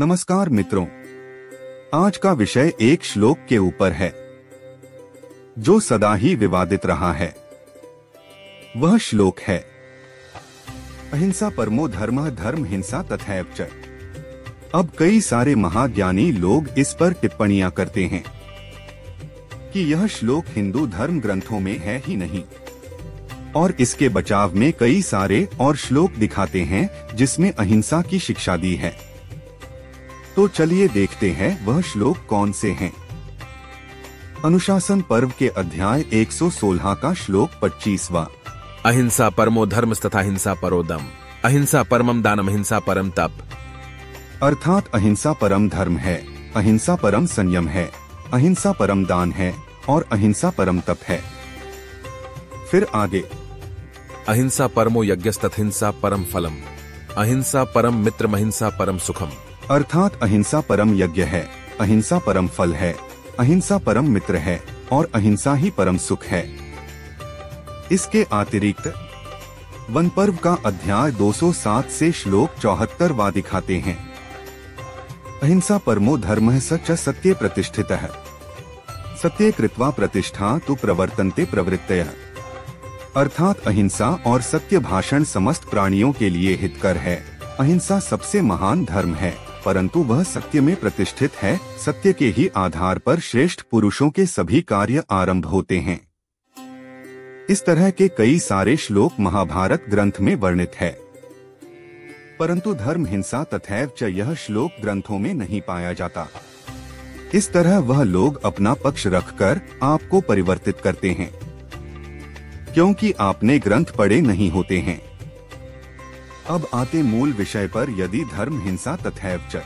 नमस्कार मित्रों, आज का विषय एक श्लोक के ऊपर है, जो सदा ही विवादित रहा है। वह श्लोक है, अहिंसा परमो धर्म धर्म हिंसा तथैव च। अब कई सारे महाज्ञानी लोग इस पर टिप्पणियाँ करते हैं, कि यह श्लोक हिंदू धर्म ग्रंथों में है ही नहीं, और इसके बचाव में कई सारे और श्लोक दिखाते हैं जिसमें अहिंसा की शिक्षा दी है। तो चलिए देखते हैं वह श्लोक कौन से हैं। अनुशासन पर्व के अध्याय 116 का श्लोक 25वां अहिंसा परमो धर्म तथा हिंसा परो दम अहिंसा परमम दानम हिंसा परम तप। अर्थात अहिंसा परम धर्म है अहिंसा परम संयम है अहिंसा परम दान है और अहिंसा परम तप है। फिर आगे। अहिंसा परमो यज्ञ हिंसा परम फलम। अहिंसा परम मित्र महिंसा परम सुखम। अर्थात अहिंसा परम यज्ञ है, अहिंसा परम फल है, अहिंसा परम मित्र है और अहिंसा ही परम सुख है। इसके अतिरिक्त वन पर्व का अध्याय 207 से श्लोक चौहत्तर व दिखाते हैं। अहिंसा परमो धर्म सच सत्य प्रतिष्ठित है। सत्य कृत्वा प्रतिष्ठा तो प्रवर्तनते प्रवृत्तय। अर्थात अहिंसा और सत्य भाषण समस्त प्राणियों के लिए हितकर है। अहिंसा सबसे महान धर्म है। परंतु वह सत्य में प्रतिष्ठित है, सत्य के ही आधार पर श्रेष्ठ पुरुषों के सभी कार्य आरंभ होते हैं। इस तरह के कई सारे श्लोक महाभारत ग्रंथ में वर्णित है। परंतु धर्म हिंसा तथैव च यह श्लोक ग्रंथों में नहीं पाया जाता। इस तरह वह लोग अपना पक्ष रखकर आपको परिवर्तित करते हैं। क्योंकि आपने ग्रंथ पढ़े नहीं होते हैं। अब आते मूल विषय पर यदि धर्म, हिंसा तथैव च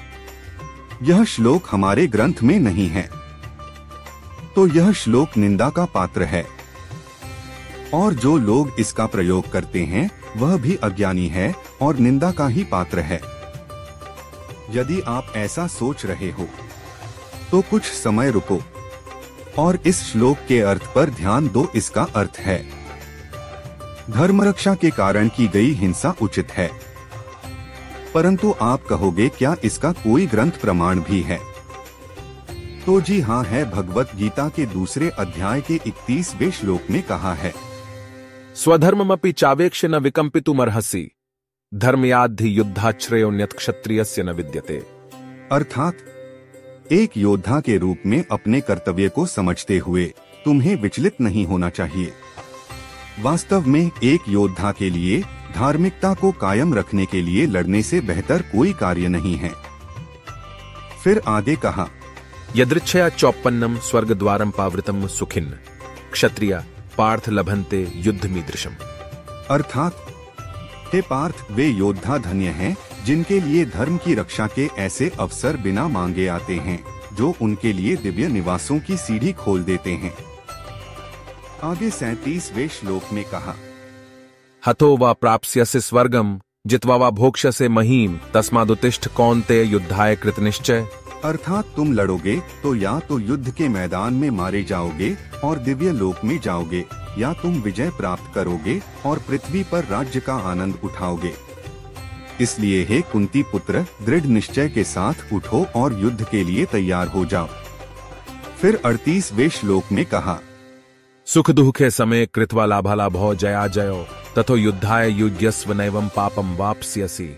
यह श्लोक हमारे ग्रंथ में नहीं है। तो यह श्लोक निंदा का पात्र है। और जो लोग इसका प्रयोग करते हैं, वह भी अज्ञानी है और निंदा का ही पात्र है। यदि आप ऐसा सोच रहे हो तो कुछ समय रुको। और इस श्लोक के अर्थ पर ध्यान दो, इसका अर्थ है। धर्म रक्षा के कारण की गई हिंसा उचित है। परंतु आप कहोगे क्या इसका कोई ग्रंथ प्रमाण भी है? तो जी हाँ है भगवत गीता के दूसरे अध्याय के इकतीसवे श्लोक में कहा है। स्वधर्ममपि चावेक्ष न विकम्पितुमर्हसि। धर्मयाद्धि युद्धाश्रयोन्यत क्षत्रिय न विद्यते। अर्थात एक योद्धा के रूप में अपने कर्तव्य को समझते हुए तुम्हें विचलित नहीं होना चाहिए। वास्तव में एक योद्धा के लिए धार्मिकता को कायम रखने के लिए लड़ने से बेहतर कोई कार्य नहीं है। फिर आगे कहा यदृच्छया चौपन्नम स्वर्ग द्वारम पावृतम सुखिन क्षत्रिय पार्थ लभनते युद्ध मीदृशम अर्थात हे पार्थ वे योद्धा धन्य हैं जिनके लिए धर्म की रक्षा के ऐसे अवसर बिना मांगे आते हैं जो उनके लिए दिव्य निवासों की सीढ़ी खोल देते हैं। आगे सैतीसवे श्लोक में कहा हतो व से स्वर्गम जितवा व भोक्ष्यसे महीम तस्मादुतिष्ठ कौनते युद्धाय कृत निश्चय? अर्थात तुम लड़ोगे तो या तो युद्ध के मैदान में मारे जाओगे और दिव्य लोक में जाओगे या तुम विजय प्राप्त करोगे और पृथ्वी पर राज्य का आनंद उठाओगे। इसलिए हे कुंती पुत्र दृढ़ निश्चय के साथ उठो और युद्ध के लिए तैयार हो जाओ। फिर अड़तीसवे श्लोक में कहा सुख दुखे समय कृत्वा लाभा लाभो जया जयो तथो युद्धाय युजस्व नैवम पापम वापस्यसी।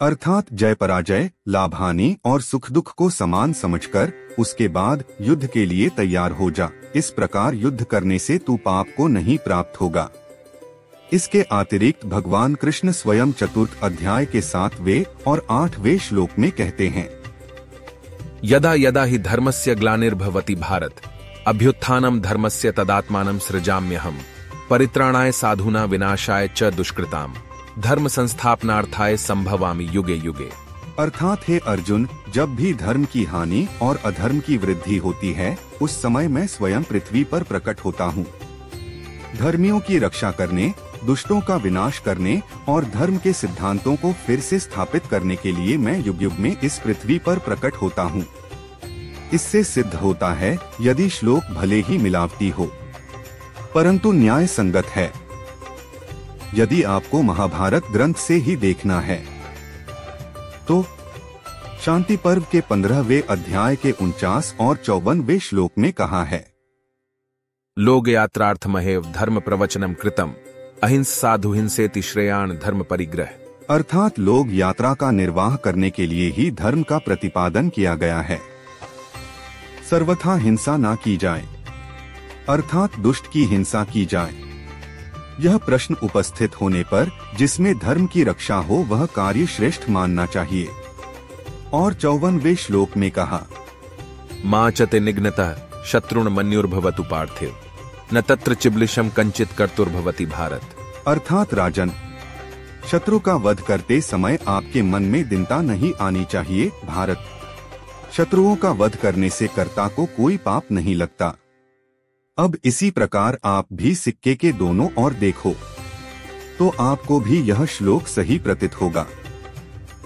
अर्थात जय पराजय लाभानी और सुख दुख को समान समझकर उसके बाद युद्ध के लिए तैयार हो जा। इस प्रकार युद्ध करने से तू पाप को नहीं प्राप्त होगा। इसके अतिरिक्त भगवान कृष्ण स्वयं चतुर्थ अध्याय के सातवें और आठवें श्लोक में कहते हैं। यदा यदा ही धर्मस्य ग्लानिर्भवती भारत। अभ्युत्थानम धर्मस्य तदात्मानं सृजाम्यहम परित्राणाय साधुना विनाशाय च दुष्कृताम। धर्म संस्थापनार्थाय संभवामी युगे युगे। अर्थात हे अर्जुन, जब भी धर्म की हानि और अधर्म की वृद्धि होती है, उस समय मैं स्वयं पृथ्वी पर प्रकट होता हूँ। धर्मियों की रक्षा करने, दुष्टों का विनाश करने और धर्म के सिद्धांतों को फिर से स्थापित करने के लिए मैं युग युग में इस पृथ्वी पर प्रकट होता हूँ। इससे सिद्ध होता है यदि श्लोक भले ही मिलावटी हो। परंतु न्याय संगत है। यदि आपको महाभारत ग्रंथ से ही देखना है तो शांति पर्व के पंद्रहवे अध्याय के उनचास और चौवनवे श्लोक में कहा है। लोग यात्रार्थमहेव धर्म प्रवचनम कृतम अहिंस साधु हिंसेति श्रेयाण धर्म परिग्रह। अर्थात लोग यात्रा का निर्वाह करने के लिए ही धर्म का प्रतिपादन किया गया है। सर्वथा हिंसा ना की जाए। अर्थात दुष्ट की हिंसा की जाए। यह प्रश्न उपस्थित होने पर जिसमें धर्म की रक्षा हो वह कार्य श्रेष्ठ मानना चाहिए। और चौवनवे श्लोक में कहा माँ चते निग्नतः शत्रुण मन्युर्भवतु पार्थिव। न तत्र चिबलिशम कंचित कर्तुर्भवती भारत। अर्थात राजन शत्रु का वध करते समय आपके मन में दिनता नहीं आनी चाहिए भारत। शत्रुओं का वध करने से कर्ता को कोई पाप नहीं लगता। अब इसी प्रकार आप भी सिक्के के दोनों ओर देखो तो आपको भी यह श्लोक सही प्रतीत होगा।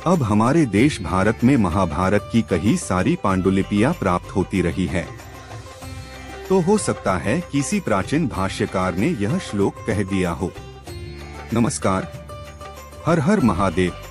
अब हमारे देश भारत में महाभारत की कई सारी पांडुलिपियाँ प्राप्त होती रही है। तो हो सकता है किसी प्राचीन भाष्यकार ने यह श्लोक कह दिया हो। नमस्कार। हर हर महादेव।